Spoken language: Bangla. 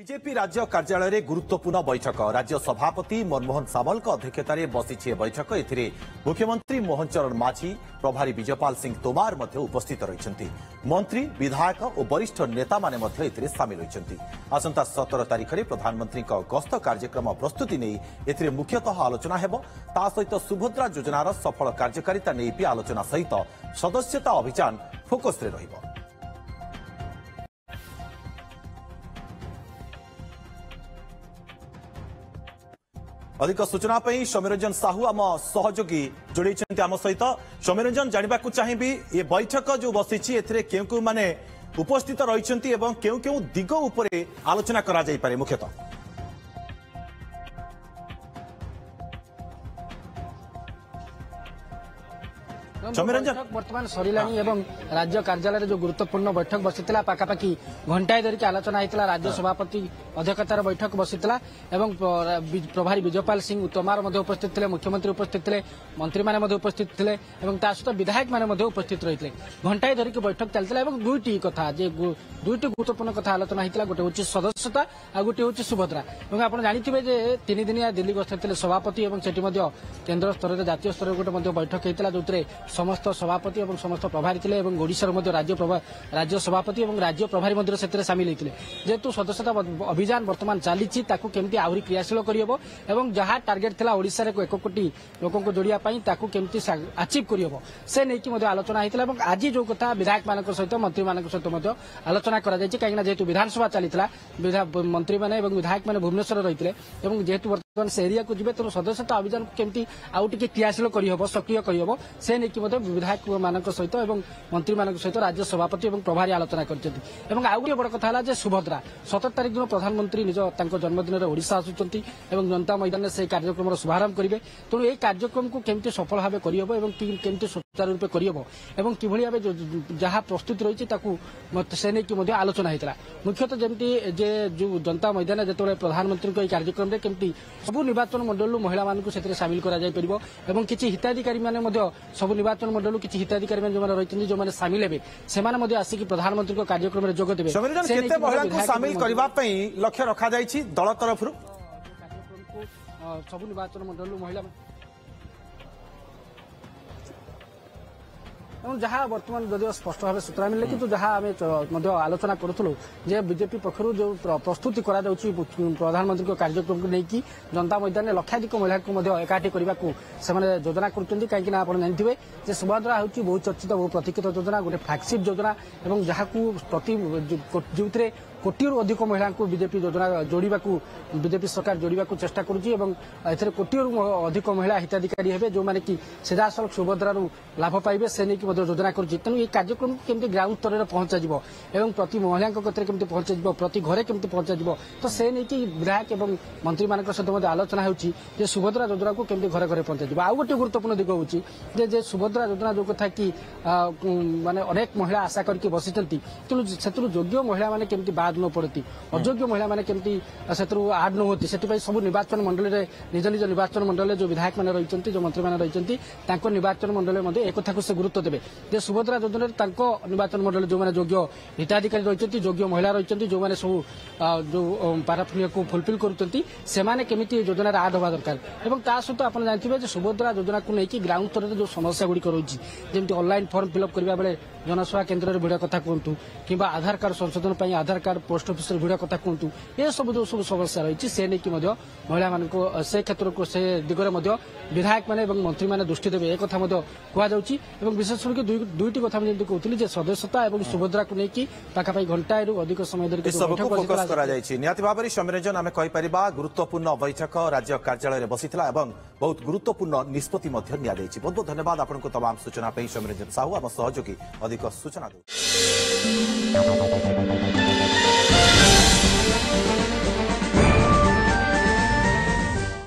বিজেপি রাজ্য কার্যালয়ে গুরুত্বপূর্ণ বৈঠক রাজ্য সভাপতি মনমোহন সামল অধ্যক্ষতার বসিছে বৈঠক এতে মুখ্যমন্ত্রী মোহন চরণ মাঝি প্রভারী বিজয়পাল সিং তোমার উপস্থিত রয়েছেন মন্ত্রী বিধায়ক ও বরিষ্ঠ নেতা মানে এতে সামিল হয়েছেন আসন্ত সতের তারিখে প্রধানমন্ত্রী গস্ত কার্যক্রম প্রস্তুতি নিয়ে এতে মুখ্যতঃ আলোচনা হব তা সহিত সুভদ্রা যোজনার সফল কার্যকারিতা নিয়ে আলোচনা সহ সদস্যতা অভিযান ফোকসে রহব अधिक सूचना सौम्यरंजन साहू आम सहयोगी जोड़ी आम सहित सौम्यरंजन जानवा चाहिए ये बैठक जो बसी एवं उपस्थित रही केौ केौ दिग आलोचना मुख्यतः ସୌମ୍ୟରଞ୍ଜନ ବର୍ତ୍ତମାନ ସରିଲାଣି ଏବଂ ରାଜ୍ୟ କାର୍ଯ୍ୟାଳୟରେ ଯେଉଁ ଗୁରୁତ୍ୱପୂର୍ଣ୍ଣ ବୈଠକ ବସିଥିଲା ପାଖାପାଖି ଘଣ୍ଟାଏ ଧରିକି ଆଲୋଚନା ହୋଇଥିଲା ରାଜ୍ୟ ସଭାପତି ଅଧ୍ୟକ୍ଷତାର ବୈଠକ ବସିଥିଲା ଏବଂ ପ୍ରଭାରୀ ବିଜୟପାଲ ସିଂ ତୋମାର ମଧ୍ୟ ଉପସ୍ଥିତ ଥିଲେ ମୁଖ୍ୟମନ୍ତ୍ରୀ ଉପସ୍ଥିତ ଥିଲେ ମନ୍ତ୍ରୀମାନେ ମଧ୍ୟ ଉପସ୍ଥିତ ଥିଲେ ଏବଂ ତା ସହିତ ବିଧାୟକମାନେ ମଧ୍ୟ ଉପସ୍ଥିତ ରହିଥିଲେ ଘଣ୍ଟାଏ ଧରିକି ବୈଠକ ଚାଲିଥିଲା ଏବଂ ଦୁଇଟି କଥା ଯେ ଦୁଇଟି ଗୁରୁତ୍ୱପୂର୍ଣ୍ଣ କଥା ଆଲୋଚନା ହୋଇଥିଲା ଗୋଟେ ହେଉଛି ସଦସ୍ୟତା ଆଉ ଗୋଟିଏ ହେଉଛି ସୁଭଦ୍ରା ଏବଂ ଆପଣ ଜାଣିଥିବେ ଯେ ତିନିଦିନିଆ ଦିଲ୍ଲୀ ଗସ୍ତ ଥିଲେ ସଭାପତି ଏବଂ ସେଠି ମଧ୍ୟ କେନ୍ଦ୍ର ସ୍ତରରେ ଜାତୀୟ ସ୍ତରରେ ଗୋଟେ ମଧ୍ୟ ବୈଠକ ହୋଇଥିଲା ଯେଉଁଥିରେ ସମସ୍ତ ସଭାପତି ଏବଂ ସମସ୍ତ ପ୍ରଭାରୀ ଥିଲେ ଏବଂ ଓଡ଼ିଶାର ମଧ୍ୟ ରାଜ୍ୟ ରାଜ୍ୟ ସଭାପତି ଏବଂ ରାଜ୍ୟ ପ୍ରଭାରୀ ମଧ୍ୟ ସେଥିରେ ସାମିଲ ହୋଇଥିଲେ ଯେହେତୁ ସଦସ୍ୟତା ଅଭିଯାନ ବର୍ତ୍ତମାନ ଚାଲିଛି ତାକୁ କେମିତି ଆହୁରି କ୍ରିୟାଶୀଳ କରିହେବ ଏବଂ ଯାହା ଟାର୍ଗେଟ୍ ଥିଲା ଓଡ଼ିଶାରେ ଏକ କୋଟି ଲୋକଙ୍କୁ ଯୋଡ଼ିବା ପାଇଁ ତାକୁ କେମିତି ଆଚିଭ୍ କରିହେବ ସେ ନେଇକି ମଧ୍ୟ ଆଲୋଚନା ହୋଇଥିଲା ଏବଂ ଆଜି ଯେଉଁ କଥା ବିଧାୟକମାନଙ୍କ ସହିତ ମନ୍ତ୍ରୀମାନଙ୍କ ସହିତ ମଧ୍ୟ ଆଲୋଚନା କରାଯାଇଛି କାହିଁକିନା ଯେହେତୁ ବିଧାନସଭା ଚାଲିଥିଲା ମନ୍ତ୍ରୀମାନେ ଏବଂ ବିଧାୟକମାନେ ଭୁବନେଶ୍ୱର ରହିଥିଲେ ଏବଂ ଯେହେତୁ ସେ ଏରିଆକୁ ଯିବେ ତେଣୁ ସଦସ୍ୟତା ଅଭିଯାନ କେମିତି ଆଉ ଟିକେ କ୍ରିୟାଶୀଳ କରିହେବ ସକ୍ରିୟ କରିହେବ ସେ ନେଇକି ମଧ୍ୟ ବିଧାୟକମାନଙ୍କ ସହିତ ଏବଂ ମନ୍ତ୍ରୀମାନଙ୍କ ସହିତ ରାଜ୍ୟ ସଭାପତି ଏବଂ ପ୍ରଭାରୀ ଆଲୋଚନା କରିଛନ୍ତି ଏବଂ ଆଉ ଗୋଟିଏ ବଡ଼ କଥା ହେଲା ଯେ ସୁଭଦ୍ରା ସତର ତାରିଖ ଦିନ ପ୍ରଧାନମନ୍ତ୍ରୀ ନିଜ ତାଙ୍କ ଜନ୍ମଦିନରେ ଓଡ଼ିଶା ଆସୁଛନ୍ତି ଏବଂ ଜନତା ମଇଦାନରେ ସେହି କାର୍ଯ୍ୟକ୍ରମର ଶୁଭାରମ୍ଭ କରିବେ ତେଣୁ ଏହି କାର୍ଯ୍ୟକ୍ରମକୁ କେମିତି ସଫଳ ଭାବେ କରିହେବ ଏବଂ କେମିତି সুচারু রূপে କରିହେବ ଏବଂ କିଭଳି ଭାବେ ଯାହା ପ୍ରସ୍ତୁତି ରହିଛି ତାକୁ ସେ ନେଇକି ମଧ୍ୟ ଆଲୋଚନା ହୋଇଥିଲା ମୁଖ୍ୟତଃ ଯେମିତି ଯେ ଯେଉଁ ଜନତା ମଇଦାନ ଯେତେବେଳେ ପ୍ରଧାନମନ୍ତ୍ରୀଙ୍କ ଏହି କାର୍ଯ୍ୟକ୍ରମରେ କେମିତି ସବୁ ନିର୍ବାଚନ ମଣ୍ଡଳରୁ ମହିଳାମାନଙ୍କୁ ସେଥିରେ ସାମିଲ କରାଯାଇପାରିବ ଏବଂ କିଛି ହିତାଧିକାରୀମାନେ ମଧ୍ୟ ସବୁ ନିର୍ବାଚନ ମଣ୍ଡଳରୁ କିଛି ହିତାଧିକାରୀମାନେ ଯେଉଁମାନେ ରହିଛନ୍ତି ଯେଉଁମାନେ ସାମିଲ ହେବେ ସେମାନେ ମଧ୍ୟ ଆସିକି ପ୍ରଧାନମନ୍ତ୍ରୀଙ୍କ କାର୍ଯ୍ୟକ୍ରମରେ ଯୋଗ ଦେବେ ସାମିଲ କରିବା ପାଇଁ ଲକ୍ଷ୍ୟ ରଖାଯାଇଛି ଦଳ ତରଫରୁ ସବୁ ନିର୍ବାଚନ ମଣ୍ଡଳରୁ ମହିଳାମାନେ ତେଣୁ ଯାହା ବର୍ତ୍ତମାନ ଯଦିଓ ସ୍ପଷ୍ଟ ଭାବେ ସୂଚନା ମିଳିଲେ କିନ୍ତୁ ଯାହା ଆମେ ମଧ୍ୟ ଆଲୋଚନା କରୁଥିଲୁ ଯେ ବିଜେପି ପକ୍ଷରୁ ଯେଉଁ ପ୍ରସ୍ତୁତି କରାଯାଉଛି ପ୍ରଧାନମନ୍ତ୍ରୀଙ୍କ କାର୍ଯ୍ୟକ୍ରମକୁ ନେଇକି ଜନତା ମଇଦାନରେ ଲକ୍ଷାଧିକ ମହିଳାଙ୍କୁ ମଧ୍ୟ ଏକାଠି କରିବାକୁ ସେମାନେ ଯୋଜନା କରୁଛନ୍ତି କାହିଁକି ନା ଆପଣ ଜାଣିଥିବେ ଯେ ସୁଭଦ୍ରା ହେଉଛି ବହୁ ଚର୍ଚ୍ଚିତ ବହୁ ପ୍ରତୀକ୍ଷିତ ଯୋଜନା ଗୋଟେ ଫ୍ଲାଗସିପ୍ ଯୋଜନା ଏବଂ ଯାହାକୁ ପ୍ରତି ଯେଉଁଥିରେ কোটিরু অধিক মহিলা বিজেপি যোজনা যোড়া বিজেপি সরকার যোড়া চেষ্টা করছে এবং এর কোটিরু অধিক মহিলা হিতাধিকারী হবে যে কি সিধা সিধাসলখ সুভদ্রার লাভ পাইবে সে নিয়ে যোজনা করছে তেমন এই কার্যক্রম কমিটি গ্রাউন্ড স্তরের পৌঁছা যাব এবং প্রতি মহিলা কতরে পৌঁছা যাব প্রতি ঘরে কমিটি পৌঁছা যাব তো সে নিয়ে বিধায়ক এবং মন্ত্রী মান সহ আলোচনা হচ্ছে যে সুভদ্রা যোজনা কমিটি ঘরে ঘরে পৌঁছাযিব আউ গোটে গুরুত্বপূর্ণ দিক হচ্ছে যে যে সুভদ্রা যোজনা যে কথা কি মানে অনেক মহিলা আশা করি বসিছেন তেমন সেতু যোগ্য মহিলা মানে কমিটি বাদ ବାଦ ନ ପଡ଼ନ୍ତି ଅଯୋଗ୍ୟ ମହିଳାମାନେ କେମିତି ସେଥିରୁ ଆଡ୍ ନ ହୁଅନ୍ତି ସେଥିପାଇଁ ସବୁ ନିର୍ବାଚନ ମଣ୍ଡଳୀରେ ନିଜ ନିଜ ନିର୍ବାଚନ ମଣ୍ଡଳୀରେ ଯେଉଁ ବିଧାୟକମାନେ ରହିଛନ୍ତି ଯେଉଁ ମନ୍ତ୍ରୀମାନେ ରହିଛନ୍ତି ତାଙ୍କ ନିର୍ବାଚନ ମଣ୍ଡଳୀରେ ମଧ୍ୟ ଏକଥାକୁ ସେ ଗୁରୁତ୍ୱ ଦେବେ ଯେ ସୁଭଦ୍ରା ଯୋଜନାରେ ତାଙ୍କ ନିର୍ବାଚନ ମଣ୍ଡଳୀରେ ଯେଉଁମାନେ ଯୋଗ୍ୟ ହିତାଧିକାରୀ ରହିଛନ୍ତି ଯୋଗ୍ୟ ମହିଳା ରହିଛନ୍ତି ଯେଉଁମାନେ ସବୁ ଯେଉଁ ପାରାଫିଆକୁ ଫୁଲଫିଲ୍ କରୁଛନ୍ତି ସେମାନେ କେମିତି এই যোজনার আড হওয়া দরকার এবং তা সহ আপনার জাঁথিবে যে সুভদ্রা যোজনা নেই গ্রাউন্ড স্তরের যে সমস্যাগুড়ি রয়েছে যেমন অনলাইন ফর্ম ফিল আপ করা বেড়ে জনসেবা কেন্দ্রের ভিড় কথা কুহতু কিংবা আধার কার্ড সংশোধন আধার কার্ড କାର୍ଡ ପୋଷ୍ଟ ଅଫିସର ଭିଡ଼ କଥା କୁହନ୍ତୁ ଏସବୁ ଯେଉଁ ସବୁ ସମସ୍ୟା ରହିଛି ସେ ନେଇକି ମଧ୍ୟ ମହିଳାମାନଙ୍କୁ ସେ କ୍ଷେତ୍ରକୁ ସେ ଦିଗରେ ମଧ୍ୟ ବିଧାୟକମାନେ ଏବଂ ମନ୍ତ୍ରୀମାନେ ଦୃଷ୍ଟି ଦେବେ ଏ କଥା ମଧ୍ୟ କୁହାଯାଉଛି ଏବଂ ବିଶେଷ କରି ଦୁଇଟି କଥା ମୁଁ ଯେମିତି କହୁଥିଲି ଯେ ସଦସ୍ୟତା ଏବଂ ସୁଭଦ୍ରାକୁ ନେଇକି ପାଖାପାଖି ଘଣ୍ଟାଏରୁ ଅଧିକ ସମୟ ଧରିକି କରାଯାଇଛି ନିହାତି ଭାବରେ ସୌମ୍ୟରଞ୍ଜନ ଆମେ କହିପାରିବା ଗୁରୁତ୍ୱପୂର୍ଣ୍ଣ ବୈଠକ ରାଜ୍ୟ କାର୍ଯ୍ୟାଳୟରେ ବସିଥିଲା ଏବଂ ବହୁତ ଗୁରୁତ୍ୱପୂର୍ଣ୍ଣ ନିଷ୍ପତ୍ତି ମଧ୍ୟ ନିଆଯାଇଛି ବହୁତ ବହୁତ ଧନ୍ୟବାଦ ଆପଣଙ୍କୁ ତମାମ ସୂଚନା ପାଇଁ ସୌମ୍ୟରଞ୍ଜନ ସାହୁ ଆମ ସହଯୋଗୀ ଅଧିକ ସୂଚନା ଦେଉଛି Thank you.